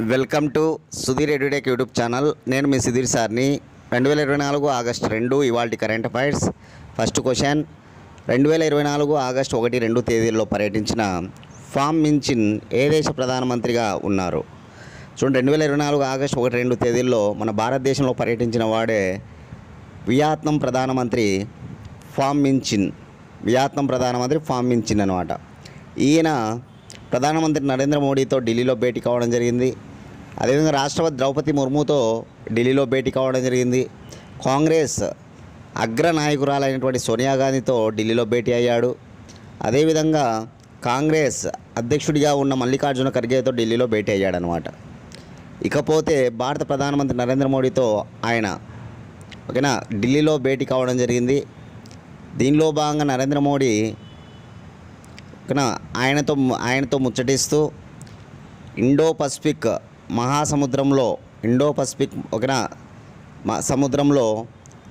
Welcome to Sudheer edutech YouTube channel. నేను మీ సుధీర్ సార్ని. రెండు వేల ఇరవై నాలుగు ఆగస్ట్ రెండు ఇవాళ కరెంట్ అఫైర్స్. ఫస్ట్ క్వశ్చన్ రెండు వేల ఇరవై నాలుగు ఆగస్ట్ ఒకటి రెండు తేదీల్లో పర్యటించిన ఫామ్ మించిన్ ఏ దేశ ప్రధానమంత్రిగా ఉన్నారు? చూడండి రెండు వేల ఇరవై నాలుగు ఆగస్ట్ ఒకటి రెండు తేదీల్లో మన భారతదేశంలో పర్యటించిన వాడే వియత్నం ప్రధానమంత్రి ఫామ్ మించిన్. వియత్నం ప్రధానమంత్రి ఫామ్ మించిన్ అనమాట ఈయన ప్రధానమంత్రి నరేంద్ర మోడీతో ఢిల్లీలో భేటీ కావడం జరిగింది. అదేవిధంగా రాష్ట్రపతి ద్రౌపది ముర్ముతో ఢిల్లీలో భేటీ కావడం జరిగింది. కాంగ్రెస్ అగ్ర నాయకురాలైనటువంటి సోనియా గాంధీతో ఢిల్లీలో భేటీ అయ్యాడు. అదేవిధంగా కాంగ్రెస్ అధ్యక్షుడిగా ఉన్న మల్లికార్జున ఖర్గేతో ఢిల్లీలో భేటీ అయ్యాడనమాట ఇకపోతే భారత ప్రధానమంత్రి నరేంద్ర మోడీతో ఆయన ఓకేనా ఢిల్లీలో భేటీ కావడం జరిగింది. దీనిలో భాగంగా నరేంద్ర మోడీ ఆయనతో ఆయనతో ముచ్చటిస్తూ ఇండో పసిఫిక్ మహాసముద్రంలో ఇండో పసిఫిక్ ఒకనా మా సముద్రంలో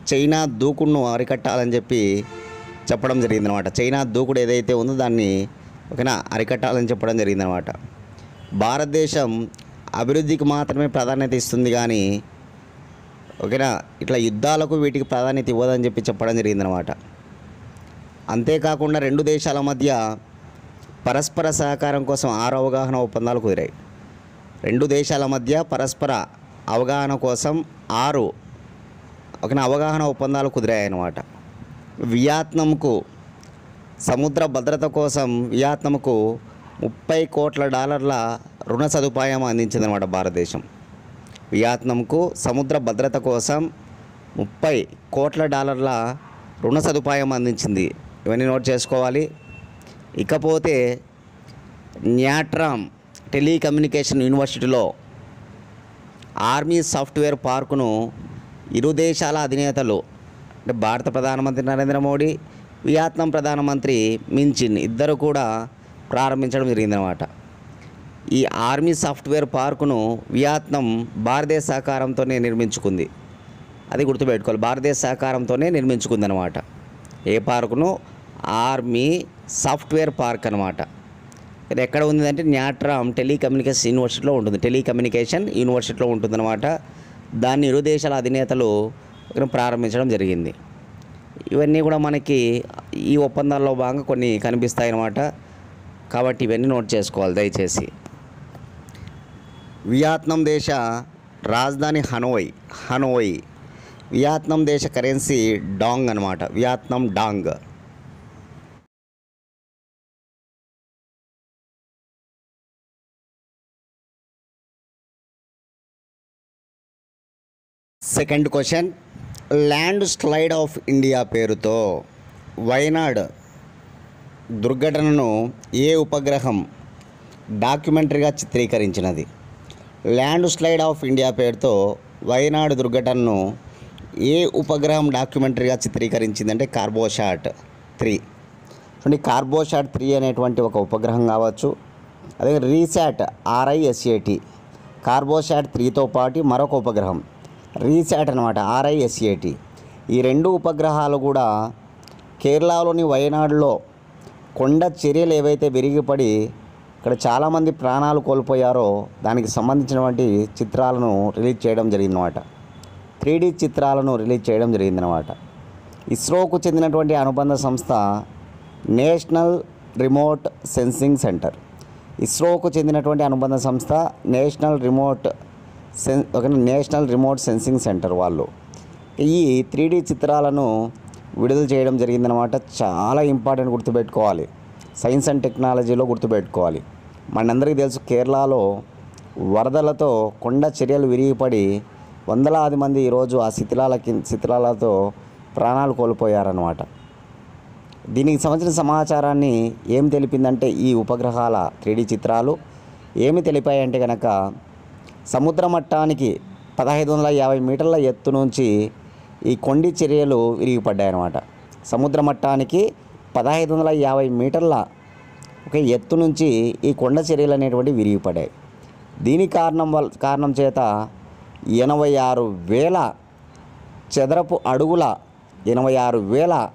చైనా దూకుడును అరికట్టాలని చెప్పి చెప్పడం జరిగిందనమాట చైనా దూకుడు ఏదైతే ఉందో దాన్ని ఓకేనా అరికట్టాలని చెప్పడం జరిగిందనమాట భారతదేశం అభివృద్ధికి మాత్రమే ప్రాధాన్యత ఇస్తుంది కానీ ఓకేనా ఇట్లా యుద్ధాలకు వీటికి ప్రాధాన్యత ఇవ్వదని చెప్పి చెప్పడం జరిగిందనమాట అంతేకాకుండా రెండు దేశాల మధ్య పరస్పర సహకారం కోసం ఆరు అవగాహన ఒప్పందాలు కుదిరాయి రెండు దేశాల మధ్య పరస్పర అవగాహన కోసం ఆరు ఒక అవగాహన ఒప్పందాలు కుదిరాయి అన్నమాట వియత్నంకు సముద్ర భద్రత కోసం వియత్నంకు ముప్పై కోట్ల డాలర్ల రుణ సదుపాయం అందించిందన్నమాట భారతదేశం. వియత్నంకు సముద్ర భద్రత కోసం ముప్పై కోట్ల డాలర్ల రుణ సదుపాయం అందించింది. ఇవన్నీ నోట్ చేసుకోవాలి. ఇకపోతే న్యాట్రామ్ టెలికమ్యూనికేషన్ యూనివర్సిటీలో ఆర్మీ సాఫ్ట్వేర్ పార్కును ఇరు దేశాల అధినేతలు అంటే భారత ప్రధానమంత్రి నరేంద్ర మోడీ వియత్నాం ప్రధానమంత్రి మించిన్ ఇద్దరు కూడా ప్రారంభించడం జరిగిందనమాట ఈ ఆర్మీ సాఫ్ట్వేర్ పార్కును వియత్నాం భారతదేశ సహకారంతోనే నిర్మించుకుంది. అది గుర్తుపెట్టుకోవాలి భారతదేశ సహకారంతోనే నిర్మించుకుంది అనమాట ఏ పార్కును? ఆర్మీ సాఫ్ట్వేర్ పార్క్ అనమాట ఇది ఎక్కడ ఉంది అంటే న్యాట్రామ్ టెలికమ్యూనికేషన్ యూనివర్సిటీలో ఉంటుంది. టెలికమ్యూనికేషన్ యూనివర్సిటీలో ఉంటుందన్నమాట. దాన్ని ఇరు దేశాల అధినేతలు ఇక్కడ ప్రారంభించడం జరిగింది. ఇవన్నీ కూడా మనకి ఈ ఒప్పందాల్లో భాగంగా కొన్ని కనిపిస్తాయి అన్నమాట కాబట్టి ఇవన్నీ నోట్ చేసుకోవాలి దయచేసి. వియత్నాం దేశ రాజధాని హనోయ్ హనోయ్. వియత్నాం దేశ కరెన్సీ డాంగ్ అనమాట Vietnam dong. Second question landslide of India పేరుతో వైనాడ్ దుర్ఘటనను ఏ ఉపగ్రహం డాక్యుమెంటరీగా చిత్రీకరించినది? ల్యాండ్ స్లైడ్ ఆఫ్ ఇండియా పేరుతో వైనాడ్ దుర్ఘటనను ఏ ఉపగ్రహం డాక్యుమెంటరీగా చిత్రీకరించిందంటే కార్బోషాట్ త్రీ చూడండి కార్బోషాట్ త్రీ అనేటువంటి ఒక ఉపగ్రహం కావచ్చు. అదే రీశాట్ ఆర్ఐఎస్ఏటి కార్బోషాట్ త్రీతో పాటు మరొక ఉపగ్రహం. రీశాట్ అనమాట ఆర్ఐఎస్ఏటి ఈ రెండు ఉపగ్రహాలు కూడా కేరళలోని వయనాడులో కొండ చర్యలు ఏవైతే విరిగిపడి ఇక్కడ చాలామంది ప్రాణాలు కోల్పోయారో దానికి సంబంధించినటువంటి చిత్రాలను రిలీజ్ చేయడం జరిగిందన్నమాట. త్రీ చిత్రాలను రిలీజ్ చేయడం జరిగిందనమాట ఇస్రోకు చెందినటువంటి అనుబంధ సంస్థ నేషనల్ రిమోట్ సెన్సింగ్ సెంటర్. ఇస్రోకు చెందినటువంటి అనుబంధ సంస్థ నేషనల్ రిమోట్ సెన్ ఒక నేషనల్ రిమోట్ సెన్సింగ్ సెంటర్ వాళ్ళు. ఈ త్రీ చిత్రాలను విడుదల చేయడం జరిగిందనమాట చాలా ఇంపార్టెంట్ గుర్తుపెట్టుకోవాలి. సైన్స్ అండ్ టెక్నాలజీలో గుర్తుపెట్టుకోవాలి. మనందరికీ తెలుసు కేరళలో వరదలతో కొండ చర్యలు విరిగిపడి వందలాది మంది ఈరోజు ఆ శిథిలాల కింద శిథిలాలతో ప్రాణాలు కోల్పోయారనమాట దీనికి సంబంధించిన సమాచారాన్ని ఏం తెలిపిందంటే ఈ ఉపగ్రహాల త్రీడీ చిత్రాలు. ఏమి తెలిపాయంటే కనుక సముద్ర మట్టానికి పదహైదు వందల యాభై మీటర్ల ఎత్తు నుంచి ఈ కొండి చర్యలు విరిగిపడ్డాయన్నమాట. సముద్ర మట్టానికి పదహైదు వందల యాభై మీటర్ల ఒక ఎత్తు నుంచి ఈ కొండ చర్యలు అనేటువంటి విరిగిపడ్డాయి. దీని కారణం వల్ల కారణం చేత ఎనభై ఆరు వేల చదరపు అడుగుల ఎనభై ఆరు వేల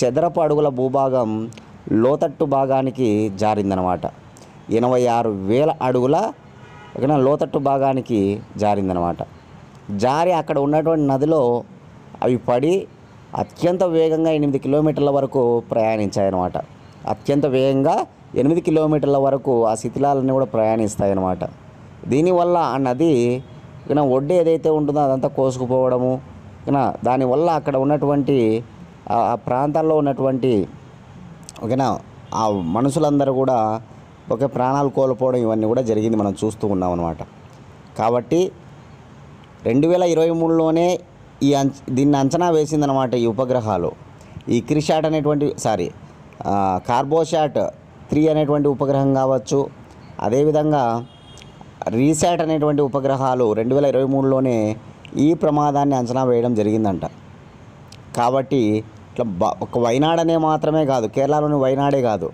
చదరపు అడుగుల భూభాగం లోతట్టు భాగానికి జారిందనమాట ఎనభై ఆరు వేల అడుగుల ఓకేనా? లోతట్టు భాగానికి జారిందనమాట. జారి అక్కడ ఉన్నటువంటి నదిలో అవి పడి అత్యంత వేగంగా ఎనిమిది కిలోమీటర్ల వరకు ప్రయాణించాయన్నమాట అత్యంత వేగంగా ఎనిమిది కిలోమీటర్ల వరకు ఆ శిథిలాలన్నీ కూడా ప్రయాణిస్తాయన్నమాట దీనివల్ల ఆ నది ఒడ్డు ఏదైతే ఉంటుందో అదంతా కోసుకుపోవడము ఓకేనా? దానివల్ల అక్కడ ఉన్నటువంటి ఆ ఆ ప్రాంతాల్లో ఉన్నటువంటి ఓకేనా? ఆ మనుషులందరూ కూడా ఒక ప్రాణాలు కోల్పోవడం ఇవన్నీ కూడా జరిగింది మనం చూస్తూ ఉన్నాం అనమాట కాబట్టి రెండు వేల ఇరవై మూడులోనే ఈ అంచ దీన్ని అంచనా వేసిందనమాట ఈ ఉపగ్రహాలు. ఈ క్రిషాట్ అనేటువంటి సారీ కార్బోశాట్ త్రీ అనేటువంటి ఉపగ్రహం కావచ్చు. అదేవిధంగా రీసాట్ అనేటువంటి ఉపగ్రహాలు రెండు వేల ఇరవై మూడులోనే ఈ ప్రమాదాన్ని అంచనా వేయడం జరిగిందంట. కాబట్టి ఇట్లా బ- ఒక వైనాడనే మాత్రమే కాదు కేరళలోని వైనాడే కాదు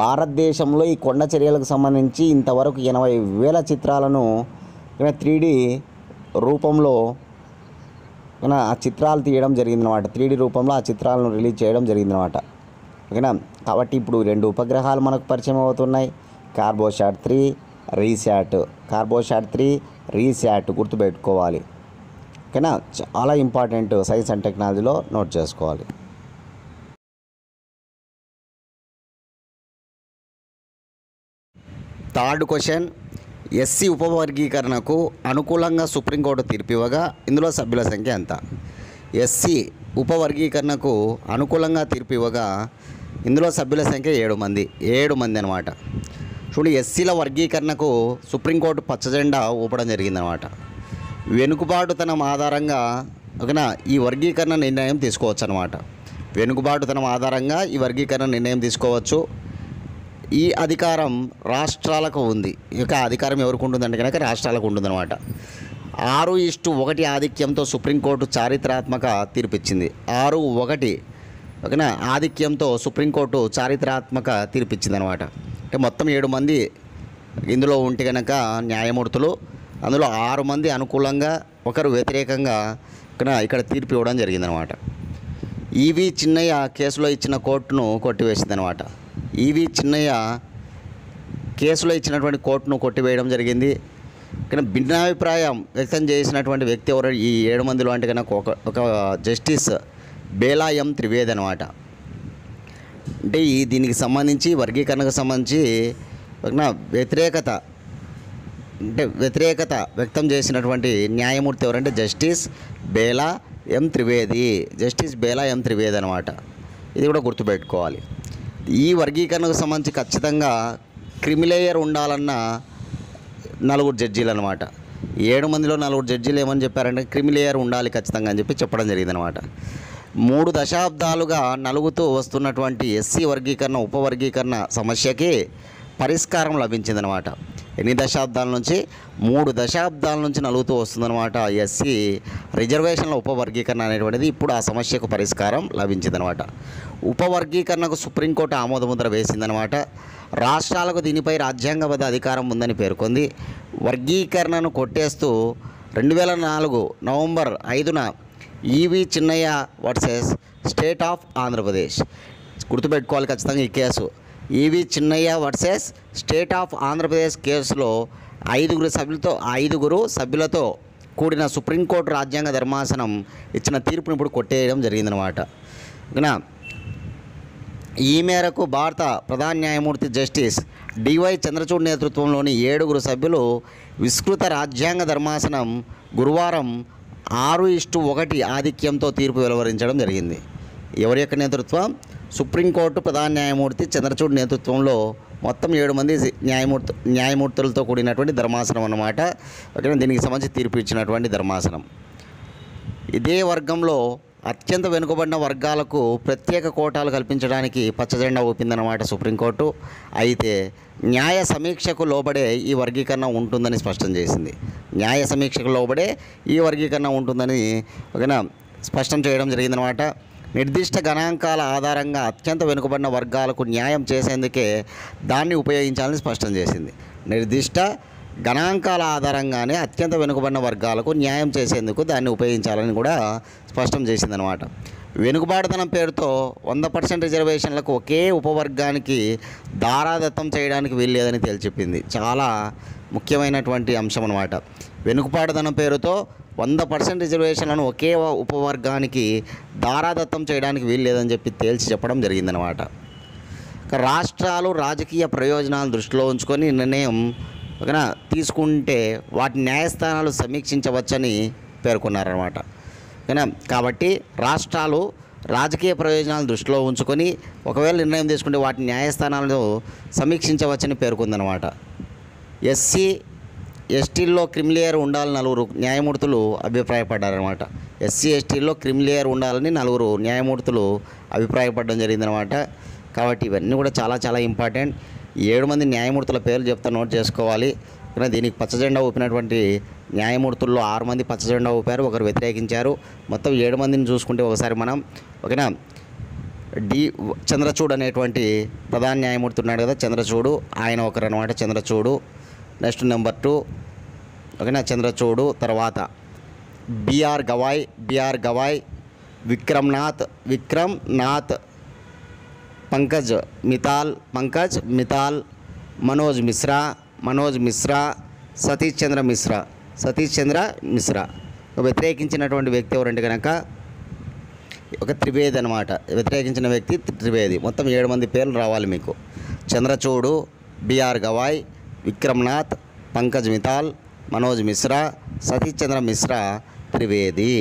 భారతదేశంలో ఈ కొండ చర్యలకు సంబంధించి ఇంతవరకు ఎనభై వేల చిత్రాలను త్రీ రూపంలో ఓకేనా ఆ చిత్రాలు తీయడం జరిగిందనమాట త్రీ రూపంలో ఆ చిత్రాలను రిలీజ్ చేయడం జరిగిందనమాట ఓకేనా? కాబట్టి ఇప్పుడు రెండు ఉపగ్రహాలు మనకు పరిచయం అవుతున్నాయి. Cartosat three RISAT Cartosat three RISAT గుర్తుపెట్టుకోవాలి. ఓకేనా? చాలా ఇంపార్టెంట్ సైన్స్ అండ్ టెక్నాలజీలో నోట్ చేసుకోవాలి. థర్డ్ క్వశ్చన్ ఎస్సీ ఉపవర్గీకరణకు అనుకూలంగా సుప్రీంకోర్టు తీర్పు ఇవ్వగా ఇందులో సభ్యుల సంఖ్య ఎంత? ఎస్సీ ఉపవర్గీకరణకు అనుకూలంగా తీర్పు ఇవ్వగా ఇందులో సభ్యుల సంఖ్య ఏడు మంది ఏడు మంది అనమాట చూడండి ఎస్సీల వర్గీకరణకు సుప్రీంకోర్టు పచ్చజెండా ఊపడం జరిగిందనమాట వెనుకబాటుతనం ఆధారంగా ఓకేనా ఈ వర్గీకరణ నిర్ణయం తీసుకోవచ్చు అనమాట వెనుకబాటుతనం ఆధారంగా ఈ వర్గీకరణ నిర్ణయం తీసుకోవచ్చు. ఈ అధికారం రాష్ట్రాలకు ఉంది. ఇక అధికారం ఎవరికి ఉంటుందంటే కనుక రాష్ట్రాలకు ఉంటుందన్నమాట. ఆరు ఇష్టు ఒకటి ఆధిక్యంతో సుప్రీంకోర్టు చారిత్రాత్మక తీర్పిచ్చింది. ఆరు ఒకటి ఓకేనా? ఆధిక్యంతో సుప్రీంకోర్టు చారిత్రాత్మక తీర్పిచ్చింది అనమాట అంటే మొత్తం ఏడు మంది ఇందులో ఉంటే కనుక న్యాయమూర్తులు అందులో ఆరు మంది అనుకూలంగా ఒకరు వ్యతిరేకంగా ఇక్కడ తీర్పు ఇవ్వడం జరిగిందనమాట ఈవి చిన్నయ్య కేసులో ఇచ్చిన కోర్టును కొట్టివేసిందనమాట ఈవి చిన్నయ్య కేసులో ఇచ్చినటువంటి కోర్టును కొట్టివేయడం జరిగింది. కానీ భిన్నాభిప్రాయం వ్యక్తం చేసినటువంటి వ్యక్తి ఎవరు? ఈ ఏడు మందిలో అంటే కనుక ఒక ఒక జస్టిస్ బేలాయం త్రివేది అనమాట అంటే ఈ దీనికి సంబంధించి వర్గీకరణకు సంబంధించి ఒక వ్యతిరేకత అంటే వ్యతిరేకత వ్యక్తం చేసినటువంటి న్యాయమూర్తి ఎవరంటే justice Bela M Trivedi. Justice Bela M Trivedi అనమాట ఇది కూడా గుర్తుపెట్టుకోవాలి. ఈ వర్గీకరణకు సంబంధించి ఖచ్చితంగా క్రిమిలేయర్ ఉండాలన్న నలుగురు జడ్జీలు అనమాట ఏడు మందిలో నలుగురు జడ్జీలు ఏమని చెప్పారంటే క్రిమిలేయర్ ఉండాలి ఖచ్చితంగా అని చెప్పి చెప్పడం జరిగిందనమాట మూడు దశాబ్దాలుగా నలుగుతూ వస్తున్నటువంటి ఎస్సీ వర్గీకరణ ఉపవర్గీకరణ సమస్యకి పరిష్కారం లభించిందనమాట ఎన్ని దశాబ్దాల నుంచి? మూడు దశాబ్దాల నుంచి నలుగుతూ వస్తుందన్నమాట ఎస్సీ రిజర్వేషన్ల ఉపవర్గీకరణ అనేటువంటిది ఇప్పుడు ఆ సమస్యకు పరిష్కారం లభించిందనమాట ఉపవర్గీకరణకు సుప్రీంకోర్టు ఆమోదముద్ర వేసిందనమాట రాష్ట్రాలకు దీనిపై రాజ్యాంగబద్ధ అధికారం ఉందని పేర్కొంది. వర్గీకరణను కొట్టేస్తూ రెండు వేల నాలుగు నవంబర్ ఐదున EV Chinnaiah versus state of Andhra Pradesh గుర్తుపెట్టుకోవాలి ఖచ్చితంగా ఈ case. EV Chinnaiah versus state of Andhra Pradesh కేసులో ఐదుగురు సభ్యులతో ఐదుగురు సభ్యులతో కూడిన సుప్రీంకోర్టు రాజ్యాంగ ధర్మాసనం ఇచ్చిన తీర్పును ఇప్పుడు కొట్టేయడం జరిగిందనమాట ఓకేనా? ఈ మేరకు భారత ప్రధాన న్యాయమూర్తి జస్టిస్ డివై చంద్రచూడ్ నేతృత్వంలోని ఏడుగురు సభ్యులు విస్తృత రాజ్యాంగ ధర్మాసనం గురువారం ఆరు ఇష్టు ఒకటి ఆధిక్యంతో తీర్పు వెలువరించడం జరిగింది. ఎవరి యొక్క నేతృత్వం? సుప్రీంకోర్టు ప్రధాన న్యాయమూర్తి చంద్రచూడ్ నేతృత్వంలో మొత్తం ఏడు మంది న్యాయమూర్తు న్యాయమూర్తులతో కూడినటువంటి ధర్మాసనం అన్నమాట. ఓకేనా? దీనికి సంబంధించి తీర్పు ఇచ్చినటువంటి ధర్మాసనం. ఇదే వర్గంలో అత్యంత వెనుకబడిన వర్గాలకు ప్రత్యేక కోటాలు కల్పించడానికి పచ్చజెండా ఊపిందన్నమాట సుప్రీంకోర్టు. అయితే న్యాయ సమీక్షకు లోబడే ఈ వర్గీకరణ ఉంటుందని స్పష్టం చేసింది. న్యాయ సమీక్షకు లోబడే ఈ వర్గీకరణ ఉంటుందని ఓకేనా? స్పష్టం చేయడం జరిగిందనమాట నిర్దిష్ట గణాంకాల ఆధారంగా అత్యంత వెనుకబడిన వర్గాలకు న్యాయం చేసేందుకే దాన్ని ఉపయోగించాలని స్పష్టం చేసింది. నిర్దిష్ట గణాంకాల ఆధారంగానే అత్యంత వెనుకబడిన వర్గాలకు న్యాయం చేసేందుకు దాన్ని ఉపయోగించాలని కూడా స్పష్టం చేసిందనమాట వెనుకబాటుతనం పేరుతో వంద పర్సెంట్ రిజర్వేషన్లకు ఒకే ఉపవర్గానికి దారాదత్తం చేయడానికి వీల్లేదని తేల్చెప్పింది. చాలా ముఖ్యమైనటువంటి అంశం అనమాట వెనుకబాటుతనం పేరుతో వంద పర్సెంట్ రిజర్వేషన్లను ఒకే ఉపవర్గానికి దారాదత్తం చేయడానికి వీలు లేదని చెప్పి తేల్చి చెప్పడం జరిగిందనమాట రాష్ట్రాలు రాజకీయ ప్రయోజనాలను దృష్టిలో ఉంచుకొని నిర్ణయం ఓకేనా తీసుకుంటే వాటి న్యాయస్థానాలు సమీక్షించవచ్చని పేర్కొన్నారనమాట ఓకేనా కాబట్టి రాష్ట్రాలు రాజకీయ ప్రయోజనాలను దృష్టిలో ఉంచుకొని ఒకవేళ నిర్ణయం తీసుకుంటే వాటి న్యాయస్థానాలను సమీక్షించవచ్చని పేర్కొందనమాట ఎస్సీ ఎస్టీల్లో క్రిమిలియర్ ఉండాలని నలుగురు న్యాయమూర్తులు అభిప్రాయపడ్డారనమాట ఎస్సీ ఎస్టీల్లో క్రిమిలియర్ ఉండాలని నలుగురు న్యాయమూర్తులు అభిప్రాయపడడం జరిగిందనమాట కాబట్టి ఇవన్నీ కూడా చాలా చాలా ఇంపార్టెంట్. ఏడు మంది న్యాయమూర్తుల పేర్లు చెప్తా నోట్ చేసుకోవాలి. కానీ దీనికి పచ్చజెండా ఊపినటువంటి న్యాయమూర్తుల్లో ఆరు మంది పచ్చజెండా ఊపారు ఒకరు వ్యతిరేకించారు. మొత్తం ఏడు మందిని చూసుకుంటే ఒకసారి మనం ఓకేనా? డి చంద్రచూడ్ అనేటువంటి ప్రధాన న్యాయమూర్తి ఉన్నాడు కదా చంద్రచూడు. ఆయన ఒకరు అనమాట చంద్రచూడు. Next number two. ఓకేనా? చంద్రచూడు తర్వాత బిఆర్ గవాయ్ బిఆర్ గవాయ్ విక్రమ్నాథ్ విక్రమ్ నాథ్ పంకజ్ మితాల్ పంకజ్ మితాల్ మనోజ్ మిశ్రా మనోజ్ మిశ్రా సతీష్ చంద్ర మిశ్రా సతీష్ చంద్ర మిశ్రా. వ్యతిరేకించినటువంటి వ్యక్తి ఎవరంటే కనుక ఒక త్రివేది అనమాట వ్యతిరేకించిన వ్యక్తి త్రివేది. మొత్తం ఏడు మంది పేర్లు రావాలి మీకు. Chandrachud BR Gavai Vikram Nath Pankaj Mithal Manoj Mishra Satish Chandra Mishra Trivedi.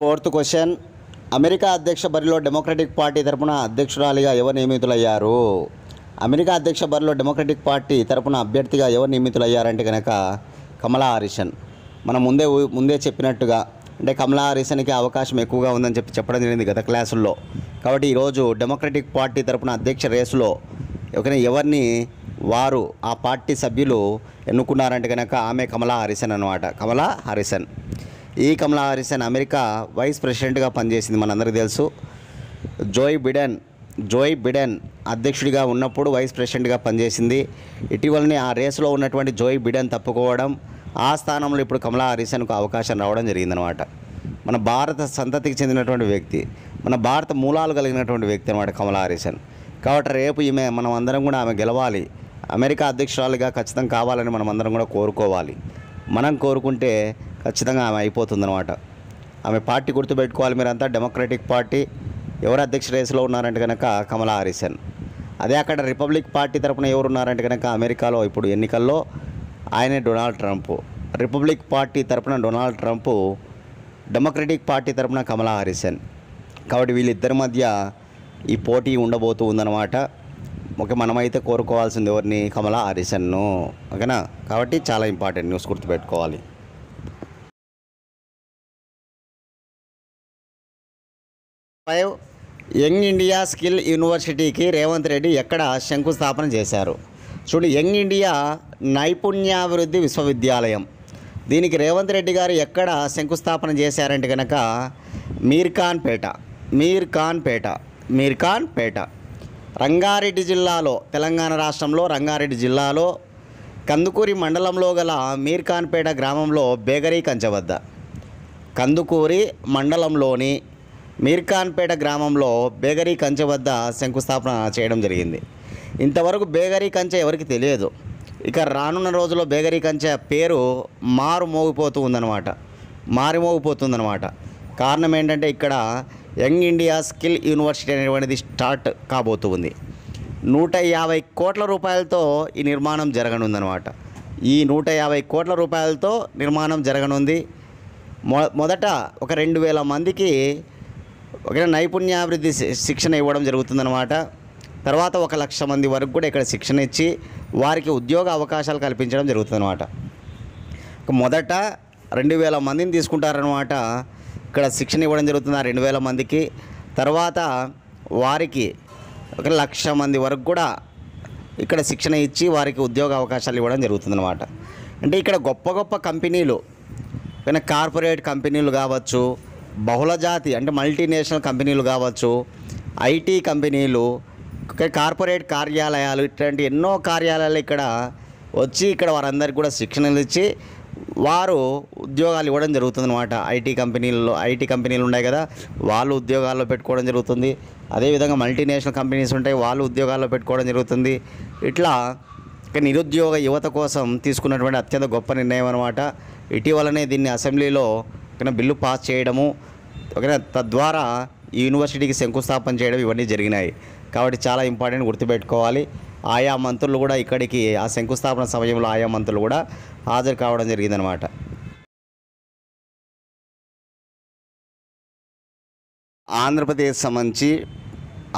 Fourth question. America అధ్యక్ష బరిలో డెమోక్రటిక్ పార్టీ తరపున అధ్యక్షురాలిగా ఎవరు నియమితులయ్యారు? అమెరికా అధ్యక్ష బరిలో డెమోక్రటిక్ పార్టీ తరపున అభ్యర్థిగా ఎవరు నియమితులయ్యారంటే కనుక కమలా హారిసన్ మనం ముందే ముందే చెప్పినట్టుగా అంటే కమలా హారిసన్కి అవకాశం ఎక్కువగా ఉందని చెప్పి చెప్పడం జరిగింది గత క్లాసుల్లో. కాబట్టి ఈరోజు డెమోక్రటిక్ పార్టీ తరపున అధ్యక్ష రేసులో ఒకరిని ఎవరిని వారు ఆ పార్టీ సభ్యులు ఎన్నుకున్నారంటే కనుక ఆమె కమలా హారిసన్ అనమాట కమలా హారిసన్. ఈ కమలా హారిసన్ అమెరికా వైస్ ప్రెసిడెంట్గా పనిచేసింది మనందరికీ తెలుసు. జోయ్ బిడెన్ జోయ్ బిడెన్ అధ్యక్షుడిగా ఉన్నప్పుడు వైస్ ప్రెసిడెంట్గా పనిచేసింది. ఇటీవలనే ఆ రేసులో ఉన్నటువంటి జోయ్ బిడెన్ తప్పుకోవడం ఆ స్థానంలో ఇప్పుడు కమలా హారిసన్కు అవకాశం రావడం జరిగిందనమాట మన భారత సంతతికి చెందినటువంటి వ్యక్తి మన భారత మూలాలు కలిగినటువంటి వ్యక్తి అనమాట కమలా హారిసన్. కాబట్టి రేపు ఈమె మనం అందరం కూడా ఆమె గెలవాలి అమెరికా అధ్యక్షురాలుగా ఖచ్చితంగా కావాలని మనం అందరం కూడా కోరుకోవాలి. మనం కోరుకుంటే ఖచ్చితంగా ఆమె అయిపోతుందనమాట ఆమె పార్టీ గుర్తుపెట్టుకోవాలి మీరంతా డెమోక్రటిక్ పార్టీ. ఎవరు అధ్యక్ష రేసులో ఉన్నారంటే కనుక కమలా హారిసన్. అదే అక్కడ రిపబ్లిక్ పార్టీ తరపున ఎవరు ఉన్నారంటే కనుక అమెరికాలో ఇప్పుడు ఎన్నికల్లో ఆయనే డొనాల్డ్ ట్రంప్. రిపబ్లిక్ పార్టీ తరపున డొనాల్డ్ ట్రంప్ డెమోక్రటిక్ పార్టీ తరపున కమలా హారిసన్. కాబట్టి వీళ్ళిద్దరి మధ్య ఈ పోటీ ఉండబోతూ ఉందన్నమాట. ఓకే మనమైతే కోరుకోవాల్సింది ఎవరిని? కమలా హారిసన్ను. ఓకేనా? కాబట్టి చాలా ఇంపార్టెంట్ న్యూస్ గుర్తుపెట్టుకోవాలి. ఫైవ్ యంగ్ ఇండియా స్కిల్ యూనివర్సిటీకి రేవంత్ రెడ్డి ఎక్కడ శంకుస్థాపన చేశారు? చూడు యంగ్ ఇండియా నైపుణ్యాభివృద్ధి విశ్వవిద్యాలయం. దీనికి రేవంత్ రెడ్డి గారు ఎక్కడ శంకుస్థాపన చేశారంటే కనుక మీర్ఖాన్పేట మీర్ఖాన్పేట మీర్ఖాన్పేట. రంగారెడ్డి జిల్లాలో తెలంగాణ రాష్ట్రంలో రంగారెడ్డి జిల్లాలో కందుకూరి మండలంలో గల మీర్ఖాన్పేట గ్రామంలో బేగరీ కంచె వద్ద. కందుకూరి మండలంలోని మీర్ఖాన్పేట గ్రామంలో బేగరీ కంచె వద్ద శంకుస్థాపన చేయడం జరిగింది. ఇంతవరకు బేగరీ కంచె ఎవరికి తెలియదు. ఇక రానున్న రోజుల్లో బేగరీ కంచె పేరు మారు మోగిపోతూ ఉందన్నమాట. మారి మోగిపోతుందన్నమాట. కారణం ఏంటంటే ఇక్కడ యంగ్ ఇండియా స్కిల్ యూనివర్సిటీ అనేటువంటిది స్టార్ట్ కాబోతుంది. నూట యాభై కోట్ల రూపాయలతో ఈ నిర్మాణం జరగనుందనమాట ఈ నూట యాభై కోట్ల రూపాయలతో నిర్మాణం జరగనుంది. మొ మొదట ఒక రెండు వేల మందికి ఒక నైపుణ్యాభివృద్ధి శిక్షణ ఇవ్వడం జరుగుతుందన్నమాట. తర్వాత ఒక లక్ష మంది వరకు కూడా ఇక్కడ శిక్షణ ఇచ్చి వారికి ఉద్యోగ అవకాశాలు కల్పించడం జరుగుతుందన్నమాట. మొదట రెండు వేల మందిని తీసుకుంటారనమాట ఇక్కడ శిక్షణ ఇవ్వడం జరుగుతుంది ఆ రెండు వేల మందికి. తర్వాత వారికి ఒక లక్ష మంది వరకు కూడా ఇక్కడ శిక్షణ ఇచ్చి వారికి ఉద్యోగ అవకాశాలు ఇవ్వడం జరుగుతుందన్నమాట. అంటే ఇక్కడ గొప్ప గొప్ప కంపెనీలు కానీ కార్పొరేట్ కంపెనీలు కావచ్చు బహుళజాతి అంటే మల్టీనేషనల్ కంపెనీలు కావచ్చు ఐటీ కంపెనీలు కార్పొరేట్ కార్యాలయాలు ఇట్లాంటి ఎన్నో కార్యాలయాలు ఇక్కడ వచ్చి ఇక్కడ వారందరికీ కూడా శిక్షణలు ఇచ్చి వారు ఉద్యోగాలు ఇవ్వడం జరుగుతుంది అనమాట ఐటీ కంపెనీల్లో ఐటీ కంపెనీలు ఉన్నాయి కదా వాళ్ళు ఉద్యోగాల్లో పెట్టుకోవడం జరుగుతుంది. అదేవిధంగా మల్టీనేషనల్ కంపెనీస్ ఉంటాయి వాళ్ళు ఉద్యోగాల్లో పెట్టుకోవడం జరుగుతుంది. ఇట్లా ఇక నిరుద్యోగ యువత కోసం తీసుకున్నటువంటి అత్యంత గొప్ప నిర్ణయం అనమాట ఇటీవలనే దీన్ని అసెంబ్లీలో ఒక బిల్లు పాస్ చేయడము ఓకేనా తద్వారా ఈ యూనివర్సిటీకి శంకుస్థాపన చేయడం ఇవన్నీ జరిగినాయి. కాబట్టి చాలా ఇంపార్టెంట్ గుర్తుపెట్టుకోవాలి. ఆయా మంత్రులు కూడా ఇక్కడికి ఆ శంకుస్థాపన సమయంలో ఆయా మంత్రులు కూడా హాజరు కావడం జరిగిందనమాట ఆంధ్రప్రదేశ్ సంబంధించి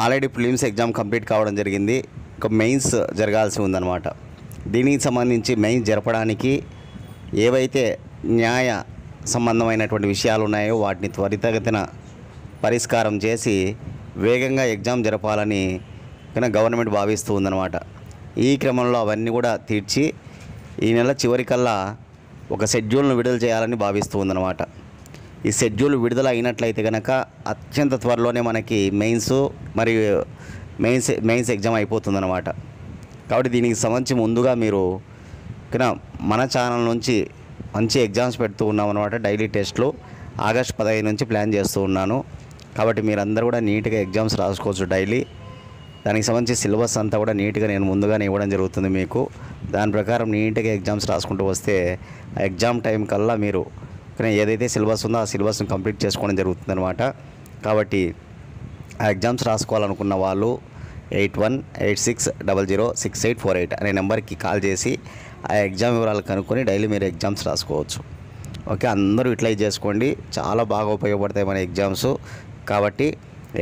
ఆల్రెడీ ప్రిలిమ్స్ ఎగ్జామ్ కంప్లీట్ కావడం జరిగింది. ఒక మెయిన్స్ జరగాల్సి ఉందన్నమాట. దీనికి సంబంధించి మెయిన్స్ జరపడానికి ఏవైతే న్యాయ సంబంధమైనటువంటి విషయాలు ఉన్నాయో వాటిని త్వరితగతిన పరిష్కారం చేసి వేగంగా ఎగ్జామ్ జరపాలని గవర్నమెంట్ భావిస్తూ ఉందన్నమాట. ఈ క్రమంలో అవన్నీ కూడా తీర్చి ఈ నెల చివరికల్లా ఒక షెడ్యూల్ను విడుదల చేయాలని భావిస్తూ ఉందన్నమాట. ఈ షెడ్యూల్ విడుదల అయినట్లయితే కనుక అత్యంత త్వరలోనే మనకి మెయిన్స్ మరియు మెయిన్స్ మెయిన్స్ ఎగ్జామ్ అయిపోతుందన్నమాట. కాబట్టి దీనికి సంబంధించి ముందుగా మీరు మన ఛానల్ నుంచి మంచి ఎగ్జామ్స్ పెడుతూ ఉన్నాం అనమాట డైలీ టెస్ట్లు ఆగస్ట్ పదహైదు నుంచి ప్లాన్ చేస్తూ ఉన్నాను. కాబట్టి మీరందరూ కూడా నీట్గా ఎగ్జామ్స్ రాసుకోవచ్చు డైలీ. దానికి సంబంధించి సిలబస్ అంతా కూడా నీట్గా నేను ముందుగానే ఇవ్వడం జరుగుతుంది మీకు. దాని ప్రకారం నీట్గా ఎగ్జామ్స్ రాసుకుంటూ వస్తే ఆ ఎగ్జామ్ టైం కల్లా మీరు ఏదైతే సిలబస్ ఉందో ఆ సిలబస్ని కంప్లీట్ చేసుకోవడం జరుగుతుంది అనమాట కాబట్టి ఆ ఎగ్జామ్స్ రాసుకోవాలనుకున్న వాళ్ళు eight one eight six double zero six eight four eight అనే నెంబర్కి కాల్ చేసి ఆ ఎగ్జామ్ వివరాలు కనుక్కొని డైలీ మీరు ఎగ్జామ్స్ రాసుకోవచ్చు. ఓకే అందరూ ఇట్లా చేసుకోండి. చాలా బాగా ఉపయోగపడతాయి మన ఎగ్జామ్స్. కాబట్టి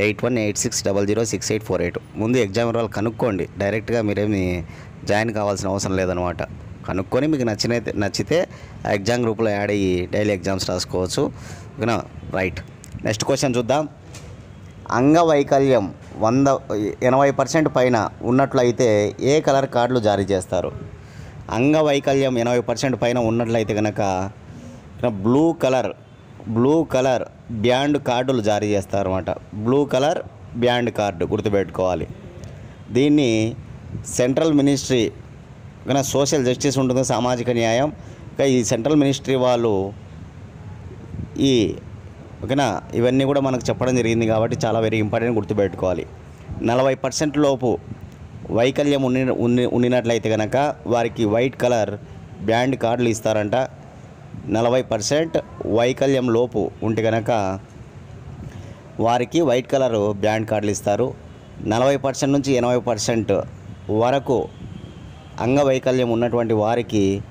eight one eight six double zero six eight four eight. ముందు ఎగ్జామ్ వివరాలు కనుక్కోండి. డైరెక్ట్గా మీరేమి జాయిన్ కావాల్సిన అవసరం లేదనమాట. కనుక్కొని మీకు నచ్చిన నచ్చితే ఆ ఎగ్జామ్ గ్రూప్లో యాడ్ అయ్యి డైలీ ఎగ్జామ్స్ రాసుకోవచ్చు. ఓకేనా? రైట్. నెక్స్ట్ క్వశ్చన్ చూద్దాం. అంగవైకల్యం వంద ఎనభై పర్సెంట్ పైన ఉన్నట్లయితే ఏ కలర్ కార్డులు జారీ చేస్తారు? అంగవైకల్యం ఎనభై పర్సెంట్ పైన ఉన్నట్లయితే కనుక blue colour blue colour band కార్డులు జారీ చేస్తారన్నమాట. బ్లూ కలర్ బ్యాండ్ కార్డు గుర్తుపెట్టుకోవాలి. దీన్ని సెంట్రల్ మినిస్ట్రీ ఓకేనా సోషల్ జస్టిస్ ఉంటుంది సామాజిక న్యాయం. ఇంకా ఈ సెంట్రల్ మినిస్ట్రీ వాళ్ళు ఈ ఓకేనా ఇవన్నీ కూడా మనకు చెప్పడం జరిగింది కాబట్టి చాలా వెరీ ఇంపార్టెంట్ గుర్తుపెట్టుకోవాలి. నలభై పర్సెంట్ లోపు వైకల్యం ఉండి ఉండి ఉండినట్లయితే కనుక వారికి వైట్ కలర్ బ్యాండ్ కార్డులు ఇస్తారంట. నలభై పర్సెంట్ వైకల్యం లోపు ఉంటే కనుక వారికి వైట్ కలర్ బ్యాండ్ కార్డులు ఇస్తారు. నలభై పర్సెంట్ నుంచి ఎనభై పర్సెంట్ వరకు అంగవైకల్యం ఉన్నటువంటి వారికి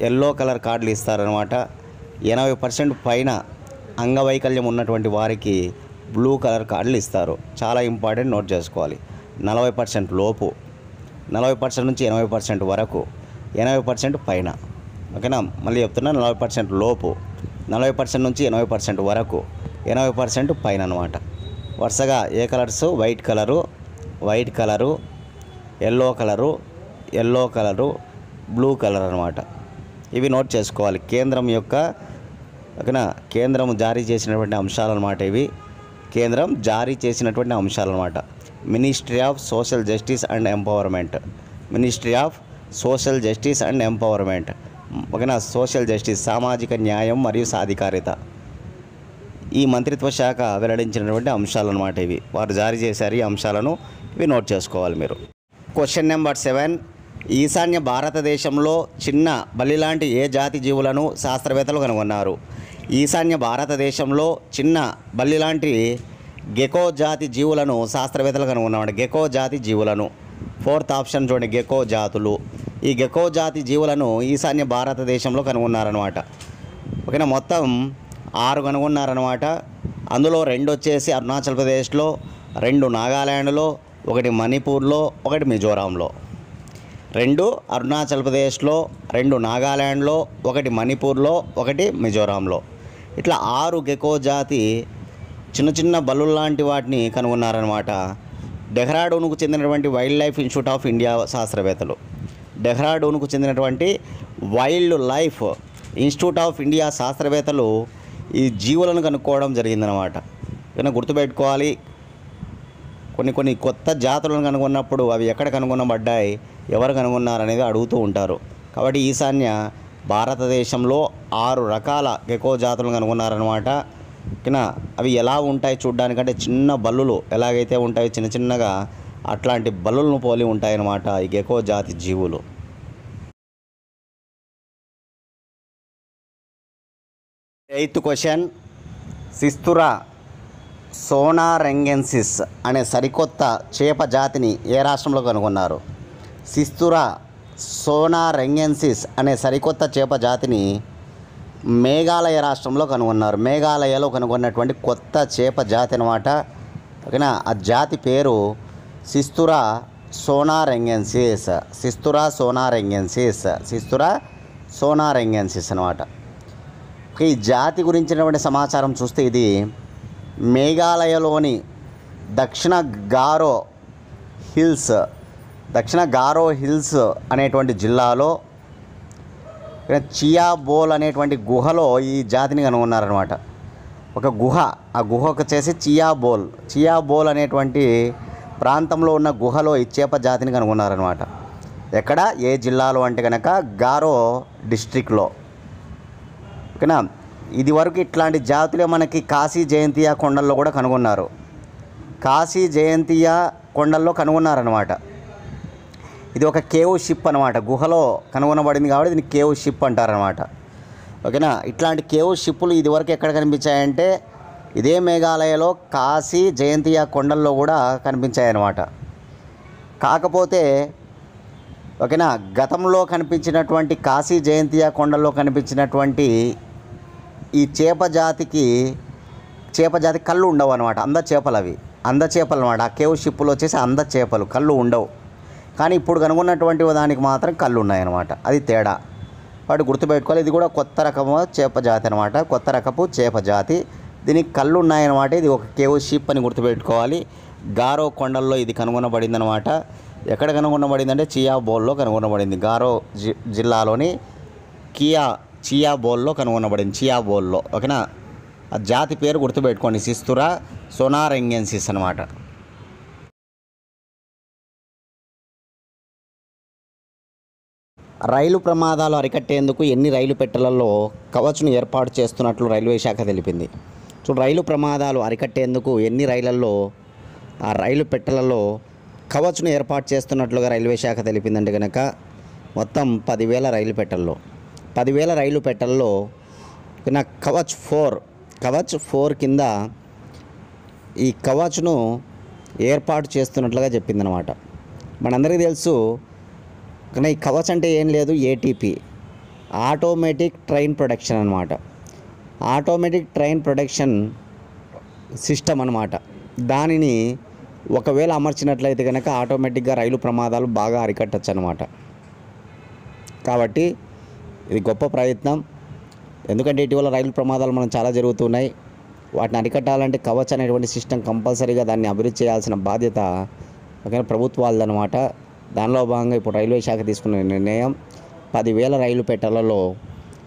ఎల్లో కలర్ కార్డులు ఇస్తారనమాట ఎనభై పర్సెంట్ పైన అంగవైకల్యం ఉన్నటువంటి వారికి బ్లూ కలర్ కార్డులు ఇస్తారు. చాలా ఇంపార్టెంట్ నోట్ చేసుకోవాలి. నలభై పర్సెంట్ లోపు నలభై పర్సెంట్ నుంచి ఎనభై పర్సెంట్ వరకు ఎనభై పర్సెంట్ పైన ఓకేనా? మళ్ళీ చెప్తున్నా నలభై పర్సెంట్ లోపు నలభై పర్సెంట్ నుంచి ఎనభై పర్సెంట్ వరకు ఎనభై పర్సెంట్ పైన అనమాట వరుసగా ఏ colours? White colour white colour yellow colour yellow colour blue colour అనమాట ఇవి నోట్ చేసుకోవాలి. కేంద్రం యొక్క ఓకేనా? కేంద్రం జారీ చేసినటువంటి అంశాలు అనమాట ఇవి. కేంద్రం జారీ చేసినటువంటి అంశాలు అనమాట ministry of social justice and empowerment. Ministry of social justice and empowerment. ఓకేనా సోషల్ జస్టిస్ సామాజిక న్యాయం మరియు సాధికారిత. ఈ మంత్రిత్వ శాఖ వెల్లడించినటువంటి అంశాలు అనమాట ఇవి. వారు జారీ చేశారు ఈ అంశాలను ఇవి నోట్ చేసుకోవాలి మీరు. క్వశ్చన్ నెంబర్ సెవెన్ ఈశాన్య భారతదేశంలో చిన్న బల్లిలాంటి ఏ జాతి జీవులను శాస్త్రవేత్తలు కనుగొన్నారు? ఈశాన్య భారతదేశంలో చిన్న బల్లిలాంటి గెకో జాతి జీవులను శాస్త్రవేత్తలు కనుగొన్నామంట. గెకో జాతి జీవులను. ఫోర్త్ ఆప్షన్ చూడండి. గెకో జాతులు. ఈ గెకో జాతి జీవులను ఈశాన్య భారతదేశంలో కనుగొన్నారనమాట ఓకేనా? మొత్తం ఆరు కనుగొన్నారనమాట అందులో రెండు వచ్చేసి అరుణాచల్ ప్రదేశ్లో రెండు నాగాల్యాండ్లో ఒకటి మణిపూర్లో ఒకటి మిజోరాంలో. రెండు అరుణాచల్ ప్రదేశ్లో రెండు నాగాల్యాండ్లో ఒకటి మణిపూర్లో ఒకటి మిజోరాంలో. ఇట్లా ఆరు గెకో జాతి చిన్న చిన్న బలు లాంటి వాటిని కనుగొన్నారనమాట డెహ్రాడూన్కు చెందినటువంటి wild life institute of India శాస్త్రవేత్తలు. డెహ్రాడూన్కు చెందినటువంటి wild life institute of India శాస్త్రవేత్తలు ఈ జీవులను కనుక్కోవడం జరిగిందనమాట ఇక గుర్తుపెట్టుకోవాలి. కొన్ని కొన్ని కొత్త జాతులను కనుగొన్నప్పుడు అవి ఎక్కడ కనుగొనబడ్డాయి ఎవరు కనుగొన్నారు అనేది అడుగుతూ ఉంటారు. కాబట్టి ఈశాన్య భారతదేశంలో ఆరు రకాల గెకో జాతులను కనుగొన్నారనమాట ఇక అవి ఎలా ఉంటాయి చూడ్డానికంటే చిన్న బల్లులు ఎలాగైతే ఉంటాయో చిన్న చిన్నగా అట్లాంటి బలులను పోలి ఉంటాయన్నమాట ఈ గెకో జాతి జీవులు. Eighth question. సిస్తురా సోనారెంగెన్సిస్ అనే సరికొత్త చేప జాతిని ఏ రాష్ట్రంలో కనుగొన్నారు? సిస్తురా సోనారెంగెన్సిస్ అనే సరికొత్త చేప జాతిని మేఘాలయ రాష్ట్రంలో కనుగొన్నారు. మేఘాలయలో కనుగొన్నటువంటి కొత్త చేప జాతి అనమాట ఓకేనా? ఆ జాతి పేరు సిస్తురా సోనారెంగెన్సిస్ సిస్తురా సోనారెంగెన్సిస్ సిస్తురా సోనారెంగెన్సిస్ అనమాట ఈ జాతి గురించినటువంటి సమాచారం చూస్తే ఇది మేఘాలయలోని దక్షిణ గారో హిల్స్ దక్షిణ గారో హిల్స్ అనేటువంటి జిల్లాలో చియా బోల్ అనేటువంటి గుహలో ఈ జాతిని కనుగొన్నారనమాట ఒక గుహ ఆ గుహ వచ్చేసి చియా బోల్. చియా బోల్ అనేటువంటి ప్రాంతంలో ఉన్న గుహలో ఈ చేప జాతిని కనుగొన్నారనమాట ఎక్కడ? ఏ జిల్లాలో అంటే కనుక గారో డిస్ట్రిక్ట్లో. ఓకేనా? ఇది వరకు ఇట్లాంటి జాతులే మనకి కాశీ జయంతియా కొండల్లో కూడా కనుగొన్నారు. కాశీ జయంతియా కొండల్లో కనుగొన్నారనమాట ఇది ఒక కేవ్ షిప్ అనమాట గుహలో కనుగొనబడింది కాబట్టి దీన్ని కేవ్ షిప్ అంటారనమాట ఓకేనా? ఇట్లాంటి కేవ్ షిప్పులు ఇదివరకు ఎక్కడ కనిపించాయంటే ఇదే మేఘాలయలో కాశీ జయంతియా కొండల్లో కూడా కనిపించాయన్నమాట. కాకపోతే ఓకేనా గతంలో కనిపించినటువంటి కాశీ జయంతియా కొండల్లో కనిపించినటువంటి ఈ చేప జాతికి చేప జాతి కళ్ళు ఉండవు అనమాట అంద చేపలు అవి. అంద చేపలు అనమాట ఆ కేవ్ షిప్పులు వచ్చేసి అంద చేపలు కళ్ళు ఉండవు. కానీ ఇప్పుడు కనుగొన్నటువంటి దానికి మాత్రం కళ్ళు ఉన్నాయన్నమాట. అది తేడా. వాటి గుర్తుపెట్టుకోవాలి. ఇది కూడా కొత్త రకము చేప జాతి అనమాట కొత్త రకపు చేప జాతి. దీనికి కళ్ళు ఉన్నాయన్నమాట ఇది ఒక కేవ్ షిప్ అని గుర్తుపెట్టుకోవాలి. గారో కొండల్లో ఇది కనుగొనబడిందనమాట ఎక్కడ కనుగొనబడిందంటే చియా బోల్లో కనుగొనబడింది. గారో జి జిల్లాలోని కియా చియా బోల్లో కనుగొనబడింది. చియా బోల్లో. ఓకేనా? ఆ జాతి పేరు గుర్తుపెట్టుకోండి. సిస్తురా సోనారెంగెన్సిస్ అనమాట రైలు ప్రమాదాలు అరికట్టేందుకు ఎన్ని రైలు పెట్టెలలో కవచ్ను ఏర్పాటు చేస్తున్నట్లు రైల్వే శాఖ తెలిపింది. చూడు రైలు ప్రమాదాలు అరికట్టేందుకు ఎన్ని రైళ్ళలో ఆ రైలు పెట్టెలలో కవచ్ను ఏర్పాటు చేస్తున్నట్లుగా రైల్వే శాఖ తెలిపిందంటే కనుక మొత్తం పదివేల రైలు పెట్టెల్లో. పదివేల రైలు పెట్టెల్లో నా కవచ్ ఫోర్ కవచ్ ఫోర్ కింద ఈ కవచ్ను ఏర్పాటు చేస్తున్నట్లుగా చెప్పిందనమాట మనందరికీ తెలుసు కానీ ఈ కవచ్ అంటే ఏం లేదు ఏటీపీ. ఆటోమేటిక్ ట్రైన్ ప్రొడక్షన్ అనమాట ఆటోమేటిక్ ట్రైన్ ప్రొడక్షన్ సిస్టమ్ అనమాట దానిని ఒకవేళ అమర్చినట్లయితే కనుక ఆటోమేటిక్గా రైలు ప్రమాదాలు బాగా అరికట్టచ్చు అనమాట కాబట్టి ఇది గొప్ప ప్రయత్నం. ఎందుకంటే ఇటీవల రైలు ప్రమాదాలు మనం చాలా జరుగుతున్నాయి. వాటిని అరికట్టాలంటే కవచ్ అనేటువంటి సిస్టమ్ కంపల్సరీగా దాన్ని అభివృద్ధి చేయాల్సిన బాధ్యత ఓకేనా ప్రభుత్వాలదనమాట దానిలో భాగంగా ఇప్పుడు రైల్వే శాఖ తీసుకున్న నిర్ణయం. పదివేల రైలు పెట్టలలో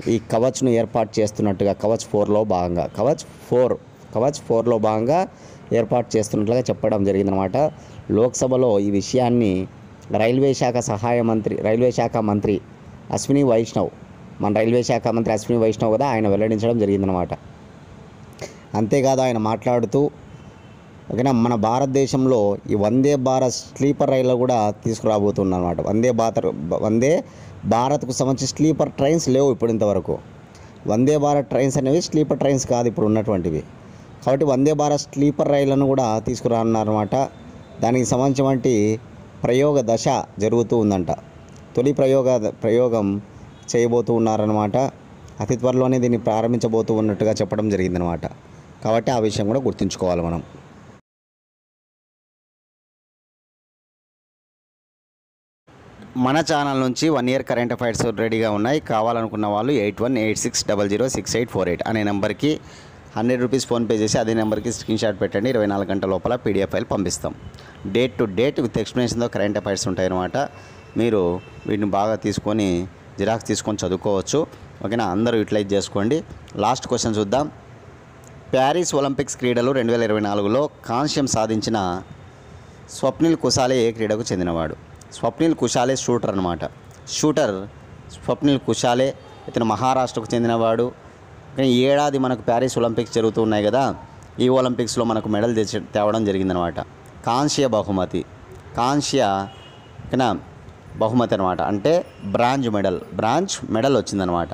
ఈ కవచ్ను ఏర్పాటు చేస్తున్నట్టుగా కవచ్ ఫోర్లో భాగంగా కవచ్ ఫోర్ కవచ్ ఫోర్లో భాగంగా ఏర్పాటు చేస్తున్నట్లుగా చెప్పడం జరిగిందనమాట లోక్సభలో ఈ విషయాన్ని రైల్వే శాఖ సహాయ మంత్రి రైల్వే శాఖ మంత్రి అశ్విని వైష్ణవ్ మన రైల్వే శాఖ మంత్రి అశ్విని వైష్ణవ్ కదా ఆయన వెల్లడించడం జరిగిందనమాట అంతేకాదు ఆయన మాట్లాడుతూ ఓకేనా మన భారతదేశంలో ఈ వందే భారత్ స్లీపర్ రైళ్ళు కూడా తీసుకురాబోతున్నారు అనమాట వందే భారత్ వందే భారత్కు సంబంధించి స్లీపర్ ట్రైన్స్ లేవు ఇప్పుడు ఇంతవరకు. వందే భారత్ ట్రైన్స్ అనేవి స్లీపర్ ట్రైన్స్ కాదు ఇప్పుడు ఉన్నటువంటివి. కాబట్టి వందే భారత్ స్లీపర్ రైళ్ళను కూడా తీసుకురానున్నారన్నమాట దానికి సంబంధించినటువంటి ప్రయోగ దశ జరుగుతూ ఉందంట. తొలి ప్రయోగ ప్రయోగం చేయబోతూ ఉన్నారనమాట అతి త్వరలోనే దీన్ని ప్రారంభించబోతూ ఉన్నట్టుగా చెప్పడం జరిగిందనమాట కాబట్టి ఆ విషయం కూడా గుర్తుంచుకోవాలి మనం. మన ఛానల్ నుంచి వన్ ఇయర్ కరెంట్ అఫైర్స్ రెడీగా ఉన్నాయి. కావాలనుకున్న వాళ్ళు eight one eight six double zero six eight four eight అనే నెంబర్కి హండ్రెడ్ రూపీస్ ఫోన్పే చేసి అదే నెంబర్కి స్క్రీన్ షాట్ పెట్టండి. ఇరవై నాలుగు గంటల లోపల పీడిఎఫ్ ఫైల్ పంపిస్తాం. డేట్ టు డేట్ విత్ ఎక్స్ప్లెనేషన్తో కరెంట్ అఫైర్స్ ఉంటాయన్నమాట. మీరు వీటిని బాగా తీసుకొని జిరాక్స్ తీసుకొని చదువుకోవచ్చు. ఓకేనా? అందరూ యూటిలైజ్ చేసుకోండి. లాస్ట్ క్వశ్చన్ చూద్దాం. ప్యారిస్ ఒలింపిక్స్ క్రీడలు రెండు వేల ఇరవై నాలుగులో కాంస్యం సాధించిన స్వప్నిల్ కుశాలే ఏ క్రీడకు చెందినవాడు? స్వప్నిల్ కుశాలే షూటర్ అనమాట షూటర్ స్వప్నిల్ కుశాలే ఇతను మహారాష్ట్రకు చెందినవాడు. కానీ ఈ ఏడాది మనకు ప్యారిస్ ఒలింపిక్స్ జరుగుతూ ఉన్నాయి కదా ఈ ఒలింపిక్స్లో మనకు మెడల్ తెచ్చి తేవడం జరిగిందనమాట కాంస్య బహుమతి. కాంస్య ఓకేనా బహుమతి అనమాట అంటే బ్రాంజ్ మెడల్ బ్రాంజ్ మెడల్ వచ్చిందనమాట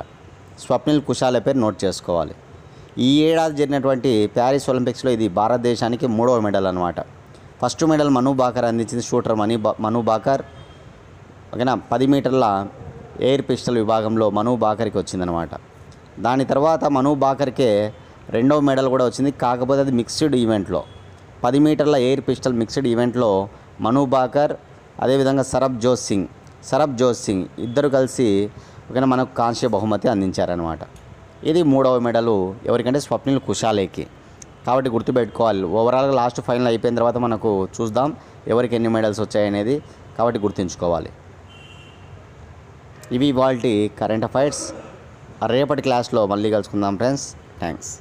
స్వప్నిల్ కుషాల పేరు నోట్ చేసుకోవాలి. ఈ ఏడాది జరిగినటువంటి ప్యారిస్ ఒలింపిక్స్లో ఇది భారతదేశానికి మూడవ మెడల్ అనమాట ఫస్ట్ మెడల్ మను బాకర్ అందించింది షూటర్ మనీ బా మను బాకర్. ఓకేనా? పది మీటర్ల ఎయిర్ పిస్టల్ విభాగంలో మను బాకర్కి వచ్చిందనమాట దాని తర్వాత మను బాకర్కే రెండవ మెడల్ కూడా వచ్చింది. కాకపోతే అది మిక్స్డ్ ఈవెంట్లో. పది మీటర్ల ఎయిర్ పిస్టల్ మిక్స్డ్ ఈవెంట్లో మను బాకర్ అదేవిధంగా సరబ్ జోత్ సింగ్. సరబ్ జోత్ సింగ్ ఇద్దరు కలిసి ఓకేనా మనకు కాంస్య బహుమతి అందించారనమాట ఇది మూడవ మెడలు ఎవరికంటే స్వప్నిల్ కుషాలేకి కాబట్టి గుర్తుపెట్టుకోవాలి. ఓవరాల్గా లాస్ట్ ఫైనల్ అయిపోయిన తర్వాత మనకు చూద్దాం ఎవరికి ఎన్ని మెడల్స్ వచ్చాయనేది కాబట్టి గుర్తుంచుకోవాలి. ఇవి ఇవాళ కరెంట్ అఫైర్స్ రేపటి క్లాస్లో మళ్ళీ కలుసుకుందాం ఫ్రెండ్స్ థ్యాంక్స్